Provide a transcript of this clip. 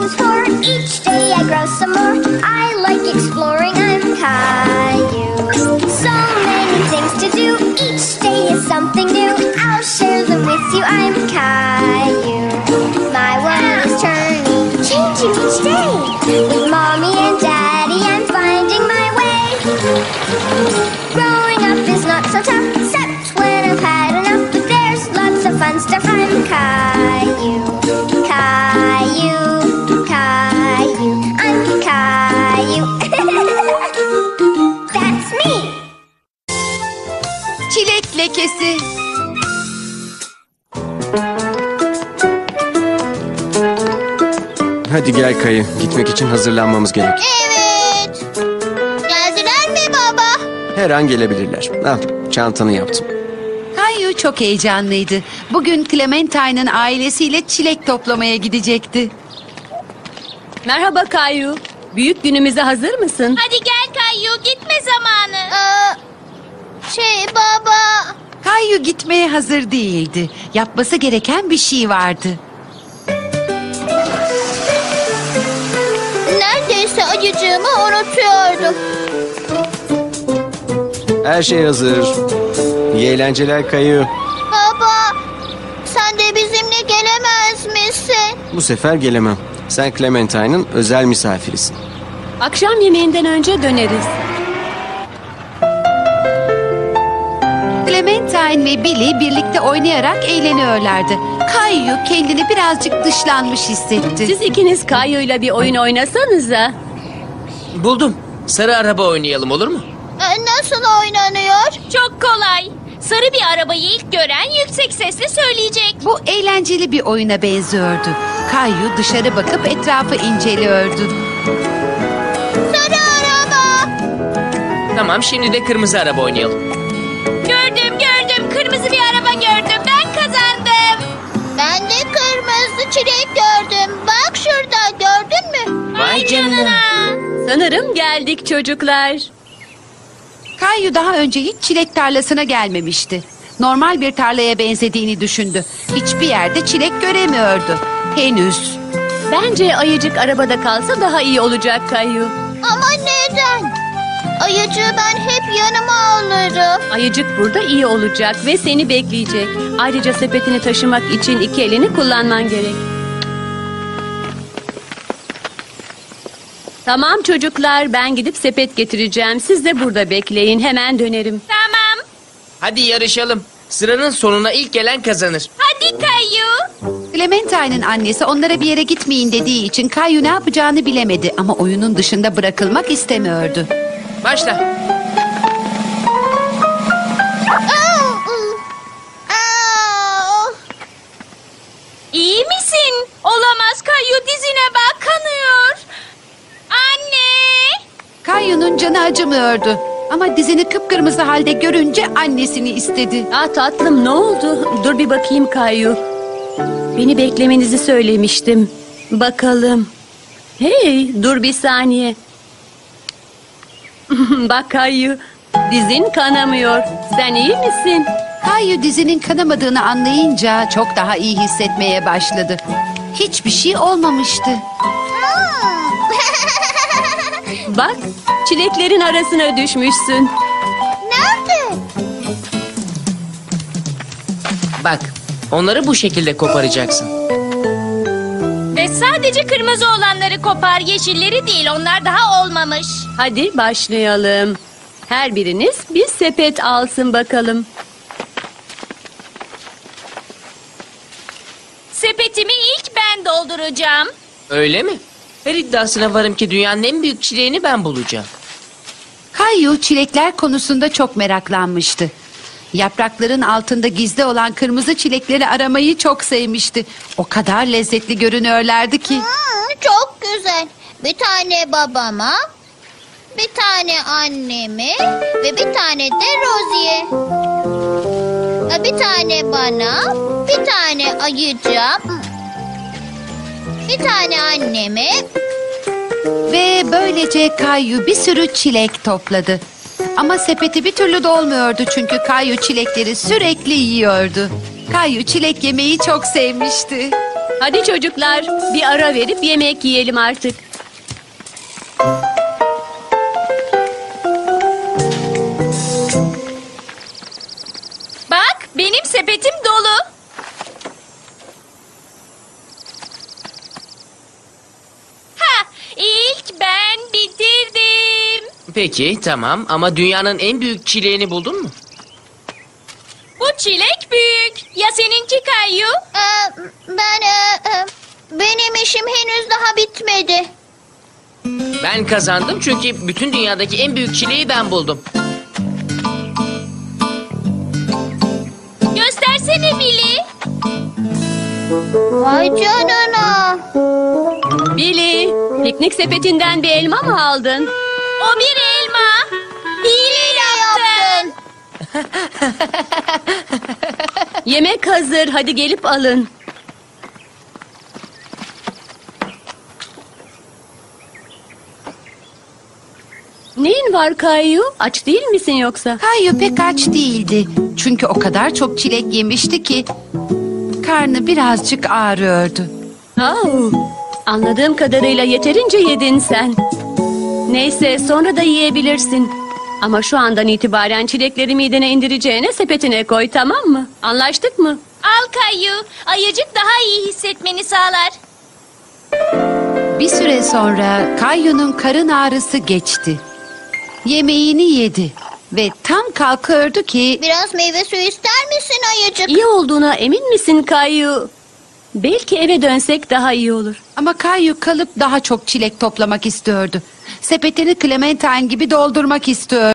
who's four. Each day I grow some more. I like exploring. I'm Caillou. So many things to do. Each day is something new. I'll share them with you. I'm Caillou. Hadi gel Kayı. Gitmek için hazırlanmamız gerek. Evet. Geldiler mi baba? Her an gelebilirler. Al çantanı yaptım. Kayu çok heyecanlıydı. Bugün Clementine'ın ailesiyle çilek toplamaya gidecekti. Merhaba Kayu. Büyük günümüze hazır mısın? Hadi gel Kayu gitme zamanı. şey baba. Kayu gitmeye hazır değildi. Yapması gereken bir şey vardı. Acıcığımı unutuyordum. Her şey hazır. İyi eğlenceler Kayı. Baba sen de bizimle gelemez misin? Bu sefer gelemem. Sen Clementine'ın özel misafirisin. Akşam yemeğinden önce döneriz. Clementine ve Billy birlikte oynayarak eğleniyorlardı. Kayu kendini birazcık dışlanmış hissetti. Siz ikiniz Kayu'yla bir oyun oynasanıza. Buldum. Sarı araba oynayalım olur mu? Ee, Nasıl oynanıyor? Çok kolay. Sarı bir arabayı ilk gören yüksek sesle söyleyecek. Bu eğlenceli bir oyuna benziyordu. Kayu dışarı bakıp etrafı inceliyordu. Sarı araba. Tamam şimdi de kırmızı araba oynayalım. Gördüm gördüm. Kırmızı bir araba gördüm. Ben kazandım. Ben de kırmızı çilek gördüm. Bak şurada gördün mü? Vay canına. Sanırım geldik çocuklar. Kayu daha önce hiç çilek tarlasına gelmemişti. Normal bir tarlaya benzediğini düşündü. Hiçbir yerde çilek göremiyordu. Henüz. Bence ayıcık arabada kalsa daha iyi olacak Kayu. Ama neden? Ayıcığı ben hep yanıma alırım. Ayıcık burada iyi olacak ve seni bekleyecek. Ayrıca sepetini taşımak için iki elini kullanman gerek. Tamam çocuklar ben gidip sepet getireceğim. Siz de burada bekleyin hemen dönerim. Tamam. Hadi yarışalım. Sıranın sonuna ilk gelen kazanır. Hadi Kayu. Clementine'ın annesi onlara bir yere gitmeyin dediği için Kayu ne yapacağını bilemedi ama oyunun dışında bırakılmak istemiyordu. Başla. İyi misin? Olamaz Kayu dizine bak kanıyor. Anne. Kayu'nun canı acımıyordu. Ama dizini kıpkırmızı halde görünce annesini istedi. Aa tatlım ne oldu? Dur bir bakayım Kayu. Beni beklemenizi söylemiştim. Bakalım. Hey dur bir saniye. Bak Kayu dizin kanamıyor. Sen iyi misin? Kayu dizinin kanamadığını anlayınca çok daha iyi hissetmeye başladı. Hiçbir şey olmamıştı. Bak çileklerin arasına düşmüşsün. Nerede? Bak. Onları bu şekilde koparacaksın. Ve sadece kırmızı olanları kopar, yeşilleri değil. Onlar daha olmamış. Hadi başlayalım. Her biriniz bir sepet alsın bakalım. Sepetimi ilk ben dolduracağım. Öyle mi? Her iddiasına varım ki dünyanın en büyük çileğini ben bulacağım. Kayu çilekler konusunda çok meraklanmıştı. Yaprakların altında gizli olan kırmızı çilekleri aramayı çok sevmişti. O kadar lezzetli görünüyorlardı ki. Hmm, çok güzel. Bir tane babama, bir tane anneme ve bir tane de Rosie'ye. Ha, Bir tane bana, bir tane ayıca, bir tane anneme. Ve böylece Kayu bir sürü çilek topladı. Ama sepeti bir türlü dolmuyordu çünkü Kayu çilekleri sürekli yiyordu. Kayu çilek yemeyi çok sevmişti. Hadi çocuklar bir ara verip yemek yiyelim artık. Peki tamam ama dünyanın en büyük çileğini buldun mu? Bu çilek büyük. Ya seninki Kayu? Ee, ben e, e, benim işim henüz daha bitmedi. Ben kazandım çünkü bütün dünyadaki en büyük çileği ben buldum. Göstersene Billy. Vay canına. Billy, piknik sepetinden bir elma mı aldın? O bir elma. Hile yaptın. Yemek hazır, hadi gelip alın. Neyin var Kayu? Aç değil misin yoksa? Kayu pek aç değildi. Çünkü o kadar çok çilek yemişti ki karnı birazcık ağrıyordu. Au, anladığım kadarıyla yeterince yedin sen. Neyse sonra da yiyebilirsin. Ama şu andan itibaren çilekleri midene indireceğine sepetine koy tamam mı? Anlaştık mı? Al Kayu. Ayıcık daha iyi hissetmeni sağlar. Bir süre sonra Kayu'nun karın ağrısı geçti. Yemeğini yedi ve tam kalkıyordu ki Biraz meyve suyu ister misin ayıcık? İyi olduğuna emin misin Kayu? Belki eve dönsek daha iyi olur. ama Kayu kalıp daha çok çilek toplamak istiyordu. Sepetini Clementine gibi doldurmak istiyor.